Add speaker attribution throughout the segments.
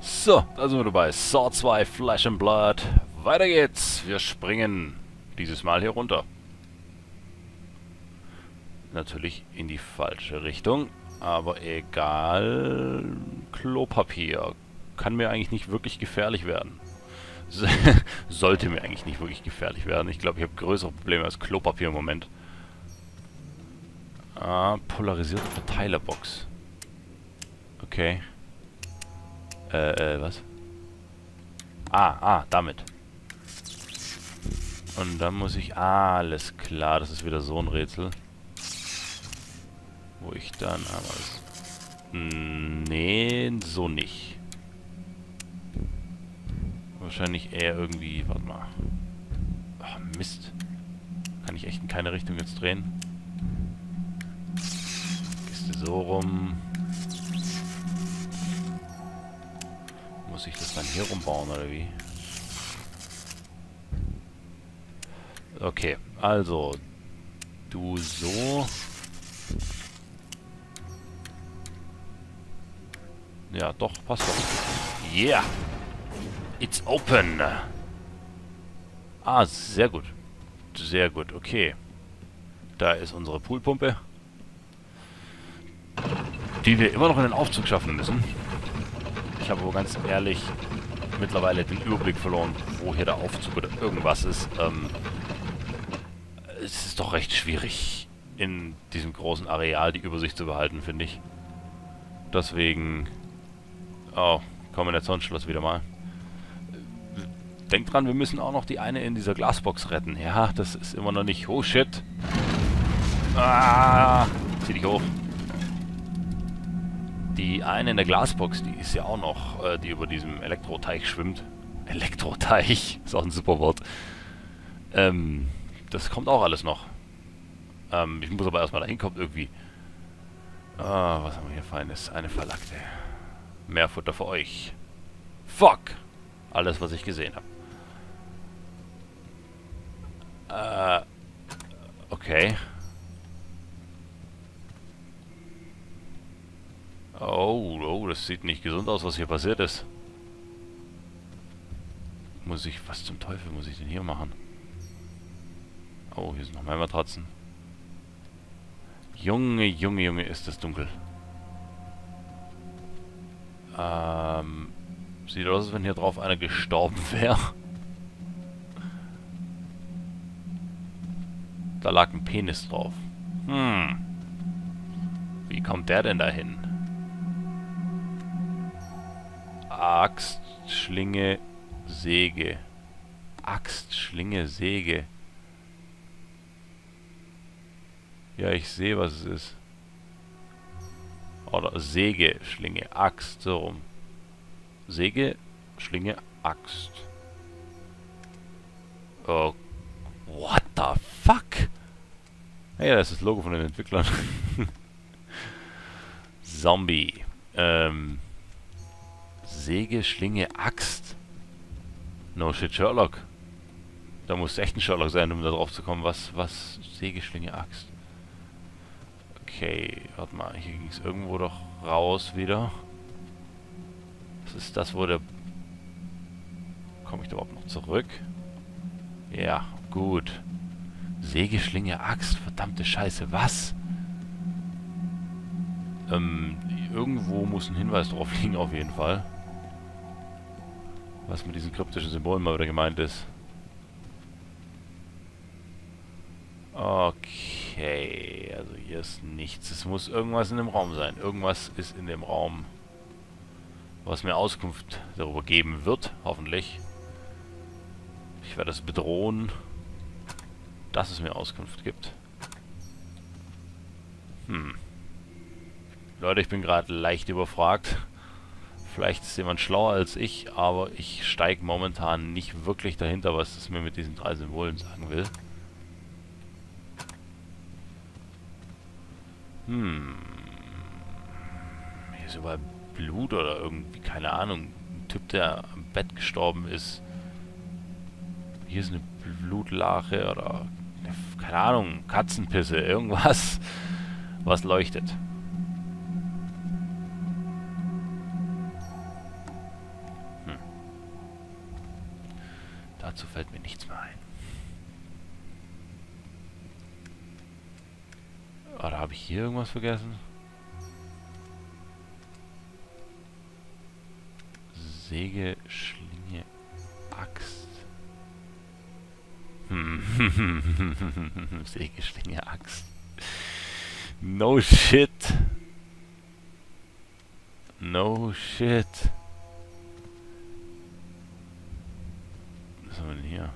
Speaker 1: So, da sind wir dabei. Saw 2, Flesh and Blood. Weiter geht's. Wir springen dieses Mal hier runter. Natürlich in die falsche Richtung. Aber egal. Klopapier. Kann mir eigentlich nicht wirklich gefährlich werden. Sollte mir eigentlich nicht wirklich gefährlich werden. Ich glaube, ich habe größere Probleme als Klopapier im Moment. Ah, polarisierte Verteilerbox. Okay. Äh, äh, was? Ah, ah, damit. Und dann muss ich... Ah, alles klar, das ist wieder so ein Rätsel. Wo ich dann... Aber das, nee, so nicht. Wahrscheinlich eher irgendwie... Warte mal. Ach, Mist. Kann ich echt in keine Richtung jetzt drehen? Kiste so rum. Muss ich das dann hier rumbauen, oder wie? Okay, also. Du so. Ja, doch, passt doch. Yeah! It's open! Ah, sehr gut. Sehr gut, okay. Da ist unsere Poolpumpe. Die wir immer noch in den Aufzug schaffen müssen. Ich habe aber ganz ehrlich mittlerweile den Überblick verloren, wo hier der Aufzug oder irgendwas ist. Ähm, es ist doch recht schwierig, in diesem großen Areal die Übersicht zu behalten, finde ich. Deswegen... Oh, Kombinationsschluss wieder mal. Denkt dran, wir müssen auch noch die eine in dieser Glasbox retten. Ja, das ist immer noch nicht... Oh, shit. Ah, zieh dich hoch. Die eine in der Glasbox, die ist ja auch noch, äh, die über diesem Elektroteich schwimmt. Elektroteich, ist auch ein super Wort. Ähm, das kommt auch alles noch. Ähm, ich muss aber erstmal dahin kommen irgendwie. Ah, was haben wir hier Feines? Eine Verlackte. Mehr Futter für euch. Fuck! Alles, was ich gesehen habe. Äh, okay. Oh, oh, das sieht nicht gesund aus, was hier passiert ist. Muss ich... Was zum Teufel muss ich denn hier machen? Oh, hier sind noch mehr Matratzen. Junge, Junge, Junge, ist das dunkel. Ähm... Sieht aus, als wenn hier drauf einer gestorben wäre. Da lag ein Penis drauf. Hm. Wie kommt der denn dahin? Axt, Schlinge, Säge. Axt, Schlinge, Säge. Ja, ich sehe, was es ist. Oder Säge, Schlinge, Axt, so rum. Säge, Schlinge, Axt. Oh, what the fuck? Ja, das ist das Logo von den Entwicklern. Zombie. Ähm... Säge, Schlinge, Axt. No shit, Sherlock. Da muss echt ein Sherlock sein, um da drauf zu kommen. Was, was? Säge, Schlinge, Axt. Okay, warte mal. Hier ging es irgendwo doch raus wieder. Was ist das, wo der... Komme ich da überhaupt noch zurück? Ja, gut. Säge, Schlinge, Axt. Verdammte Scheiße. Was? Ähm, irgendwo muss ein Hinweis drauf liegen, auf jeden Fall was mit diesen kryptischen Symbolen mal wieder gemeint ist. Okay, also hier ist nichts. Es muss irgendwas in dem Raum sein. Irgendwas ist in dem Raum, was mir Auskunft darüber geben wird, hoffentlich. Ich werde es bedrohen, dass es mir Auskunft gibt. Hm. Leute, ich bin gerade leicht überfragt. Vielleicht ist jemand schlauer als ich, aber ich steige momentan nicht wirklich dahinter, was es mir mit diesen drei Symbolen sagen will. Hm. Hier ist überall Blut oder irgendwie, keine Ahnung. Ein Typ, der am Bett gestorben ist. Hier ist eine Blutlache oder, keine Ahnung, Katzenpisse, irgendwas, was leuchtet. Dazu fällt mir nichts mehr ein. Oder habe ich hier irgendwas vergessen? Säge, Schlinge, Axt. Hm. Säge, Schlinge, Axt. No shit. No shit. Was haben wir denn hier?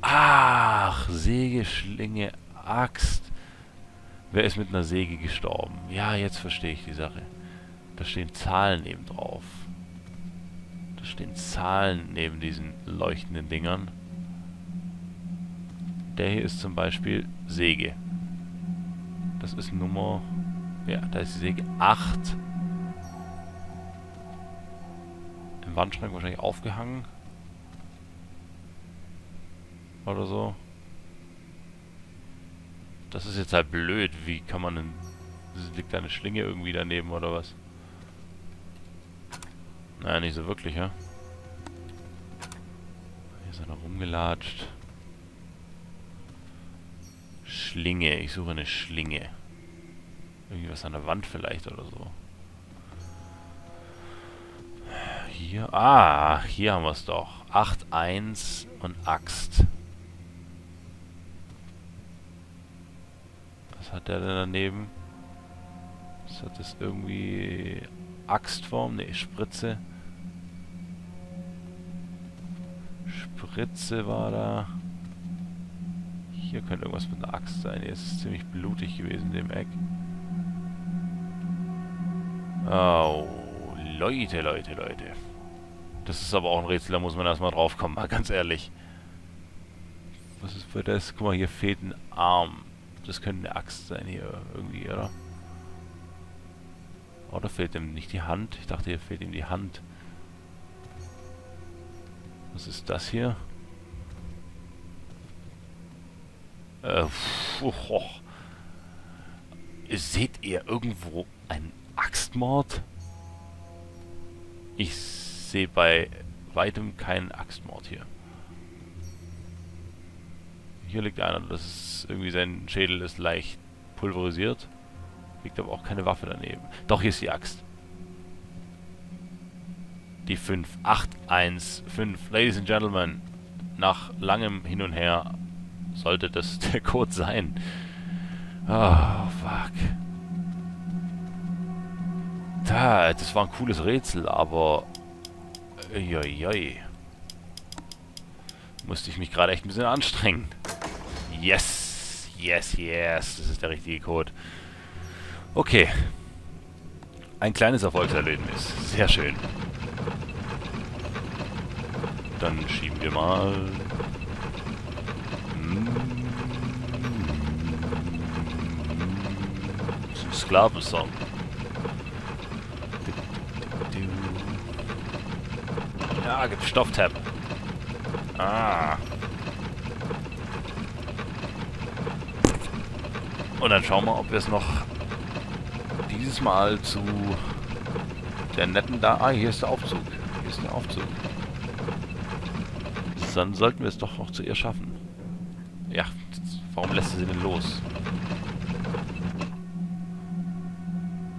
Speaker 1: Ach, Säge, Schlinge, Axt. Wer ist mit einer Säge gestorben? Ja, jetzt verstehe ich die Sache. Da stehen Zahlen neben drauf. Da stehen Zahlen neben diesen leuchtenden Dingern. Der hier ist zum Beispiel Säge. Das ist Nummer... Ja, da ist die Säge 8. Im Wandschrank wahrscheinlich aufgehangen. Oder so. Das ist jetzt halt blöd. Wie kann man denn... Liegt da eine Schlinge irgendwie daneben oder was? Naja, nicht so wirklich, ja? Hier ist einer rumgelatscht. Schlinge. Ich suche eine Schlinge. Irgendwie was an der Wand vielleicht oder so. Hier. Ah, hier haben wir es doch. 8-1 und Axt. Was hat der denn daneben? Was hat das irgendwie... Axtform? Ne, Spritze. Spritze war da. Hier könnte irgendwas mit einer Axt sein. Hier ist es ziemlich blutig gewesen in dem Eck. Oh, Leute, Leute, Leute. Das ist aber auch ein Rätsel, da muss man erstmal drauf kommen, mal ganz ehrlich. Was ist für das? Guck mal, hier fehlt ein Arm. Das könnte eine Axt sein hier irgendwie, oder? Oder fehlt ihm nicht die Hand? Ich dachte, hier fehlt ihm die Hand. Was ist das hier? Äh, oh. Seht ihr irgendwo einen Axtmord? Ich sehe bei weitem keinen Axtmord hier. Hier liegt einer, das ist irgendwie sein Schädel ist leicht pulverisiert. Liegt aber auch keine Waffe daneben. Doch, hier ist die Axt. Die 5. 8, 1, 5. Ladies and Gentlemen, nach langem Hin und Her sollte das der Code sein. Oh, fuck. Da, das war ein cooles Rätsel, aber... Uiuiui. Musste ich mich gerade echt ein bisschen anstrengen. Yes! Yes, yes. Das ist der richtige Code. Okay. Ein kleines Erfolgserlebnis. Sehr schön. Dann schieben wir mal... Hm. Sklavensong. Ja, gibt Stofftab. Ah. Und dann schauen wir, ob wir es noch dieses Mal zu der netten da... Ah, hier ist der Aufzug. Hier ist der Aufzug. Dann sollten wir es doch noch zu ihr schaffen. Ja, warum lässt sie denn los?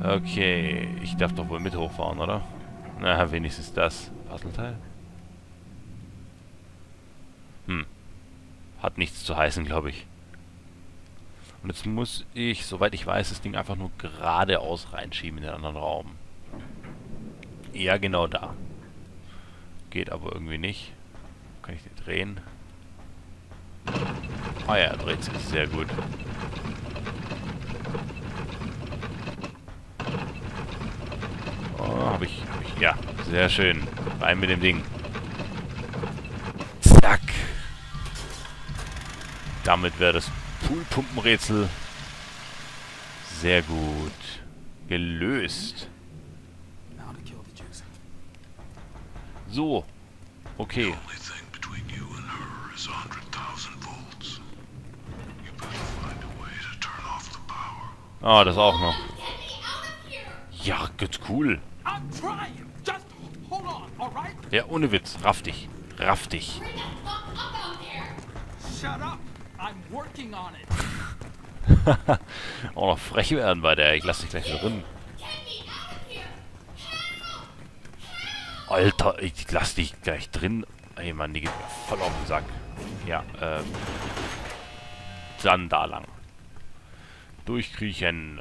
Speaker 1: Okay, ich darf doch wohl mit hochfahren, oder? Na, wenigstens das. Puzzleteil? Hm. Hat nichts zu heißen, glaube ich. Und jetzt muss ich, soweit ich weiß, das Ding einfach nur geradeaus reinschieben in den anderen Raum. Ja, genau da. Geht aber irgendwie nicht. Kann ich den drehen? Ah ja, dreht sich sehr gut. Oh, habe ich, hab ich, ja, sehr schön. Rein mit dem Ding. Zack. Damit wäre das Poolpumpenrätsel. Sehr gut. Gelöst. So. Okay. Ah, das auch noch. Ja, ganz cool.
Speaker 2: Hold on, all right?
Speaker 1: Ja, ohne Witz. Raff dich. Raff dich.
Speaker 2: Shut up. I'm working on it.
Speaker 1: Auch noch frech werden bei der. Ich lass dich gleich wieder drin. Alter, ich lass dich gleich drin. Ey, Mann, die geht mir voll auf den Sack. Ja, ähm. Dann da lang. Durchkriechen.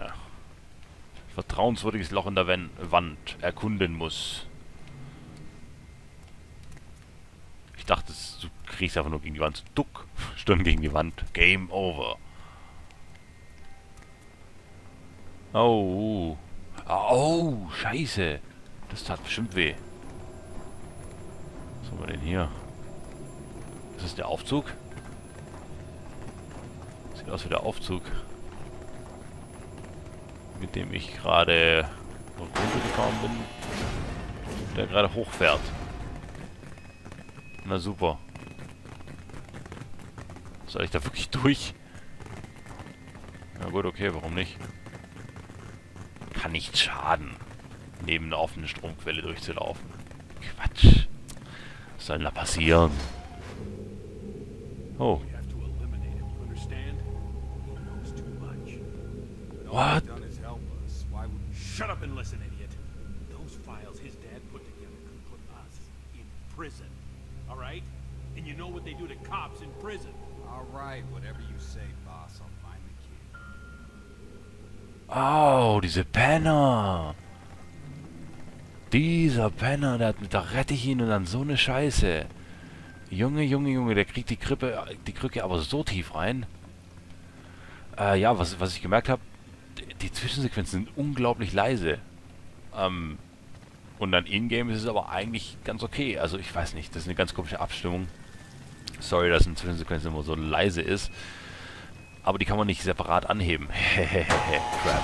Speaker 1: Vertrauenswürdiges Loch in der Wand erkunden muss. Ich dachte, du kriegst einfach nur gegen die Wand. Duck. Stimmt gegen die Wand. Game over. Oh. Oh, scheiße. Das tat bestimmt weh. Was haben wir denn hier? Ist das der Aufzug? Sieht aus wie der Aufzug. Mit dem ich gerade runtergefahren bin. Der gerade hochfährt. Na super. Soll ich da wirklich durch? Na gut, okay, warum nicht? Kann nicht schaden, neben einer offenen Stromquelle durchzulaufen. Quatsch. Was soll denn da passieren? Oh. What?
Speaker 3: Shut up and listen, idiot. Those files his dad put together could put us in prison. You know what they do to cops in prison.
Speaker 4: All right, whatever you say, boss. I'll find the kid.
Speaker 1: Oh, diese Penner. Dieser Penner, der hat, da rette ich ihn und dann so eine Scheiße. Junge, Junge, Junge, der kriegt die Krippe, die Krücke aber so tief rein. Äh, ja, was, was ich gemerkt habe, die Zwischensequenzen sind unglaublich leise. Ähm, und dann in-game ist es aber eigentlich ganz okay. Also ich weiß nicht, das ist eine ganz komische Abstimmung. Sorry, dass eine Zwischensequenz immer so leise ist. Aber die kann man nicht separat anheben. Crap.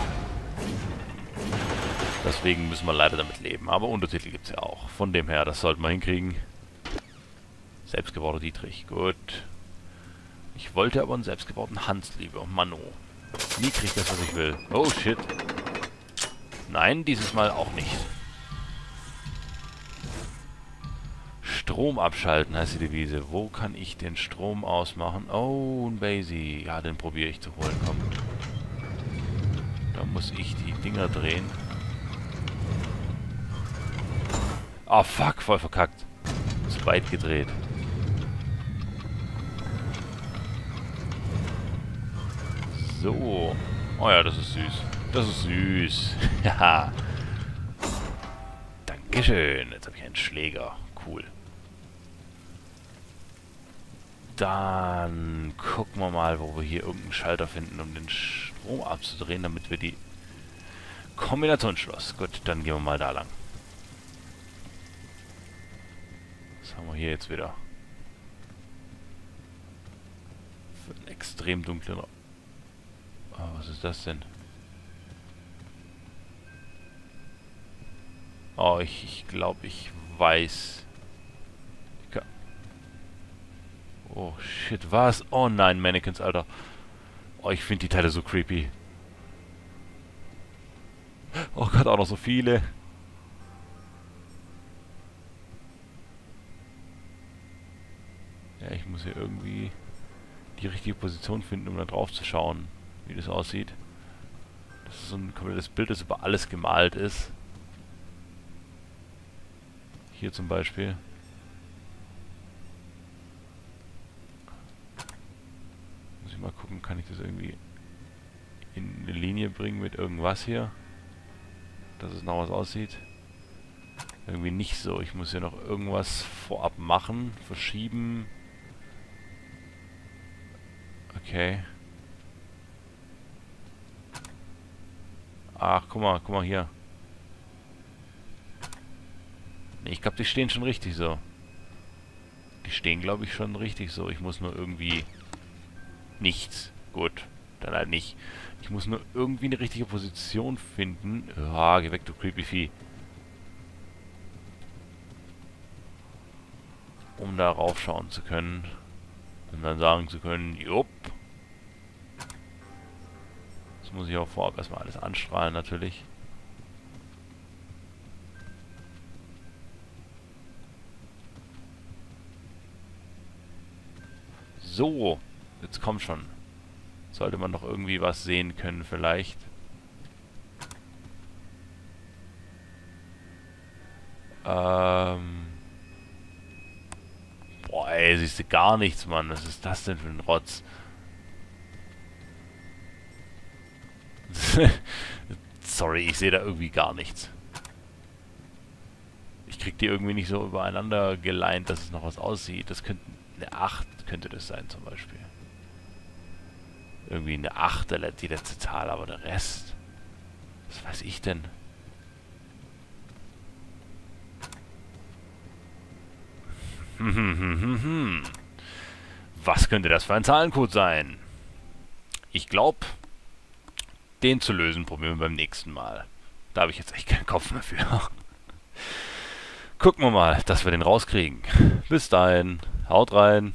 Speaker 1: Deswegen müssen wir leider damit leben. Aber Untertitel gibt es ja auch. Von dem her, das sollten wir hinkriegen. Selbstgebaute Dietrich. Gut. Ich wollte aber einen selbstgebauten Hans, lieber Mano. Nie krieg ich das, was ich will. Oh, shit. Nein, dieses Mal auch nicht. Strom abschalten heißt die Devise. Wo kann ich den Strom ausmachen? Oh, ein Basie. Ja, den probiere ich zu holen. Komm. Da muss ich die Dinger drehen. Ah, fuck. Voll verkackt. Zu weit gedreht. So. Oh ja, das ist süß. Das ist süß. Ja. Dankeschön. Jetzt habe ich einen Schläger. Cool. Dann gucken wir mal, wo wir hier irgendeinen Schalter finden, um den Strom abzudrehen, damit wir die Kombination schloss. Gut, dann gehen wir mal da lang. Was haben wir hier jetzt wieder? Für einen extrem dunklen... Ra Ah, was ist das denn? Oh, ich, ich glaube, ich weiß. Oh, shit, was? Oh nein, Mannequins, Alter. Oh, ich finde die Teile so creepy. Oh Gott, auch noch so viele. Ja, ich muss hier irgendwie die richtige Position finden, um da drauf zu schauen, wie das aussieht. Das ist so ein komplettes Bild, das über alles gemalt ist. Hier zum Beispiel. Muss ich mal gucken, kann ich das irgendwie in eine Linie bringen mit irgendwas hier? Dass es noch was aussieht. Irgendwie nicht so. Ich muss hier noch irgendwas vorab machen, verschieben. Okay. Ach, guck mal, guck mal hier. Nee, ich glaube, die stehen schon richtig so. Die stehen, glaube ich, schon richtig so. Ich muss nur irgendwie... Nichts. Gut, dann halt nicht. Ich muss nur irgendwie eine richtige Position finden. Ja, geh weg, du creepy Vieh. Um da raufschauen zu können. Und dann sagen zu können, jupp. Das muss ich auch vorab erstmal alles anstrahlen, natürlich. So jetzt kommt schon. Sollte man doch irgendwie was sehen können vielleicht. Ähm... Boah, ey, siehst du gar nichts, Mann. Was ist das denn für ein Rotz? Sorry, ich sehe da irgendwie gar nichts. Ich krieg die irgendwie nicht so übereinander geleint, dass es noch was aussieht. Das könnte eine 8 könnte das sein zum Beispiel. Irgendwie eine 8 die letzte Zahl, aber der Rest... Was weiß ich denn? Was könnte das für ein Zahlencode sein? Ich glaube, den zu lösen probieren wir beim nächsten Mal. Da habe ich jetzt echt keinen Kopf mehr für. Gucken wir mal, dass wir den rauskriegen. Bis dahin, haut rein.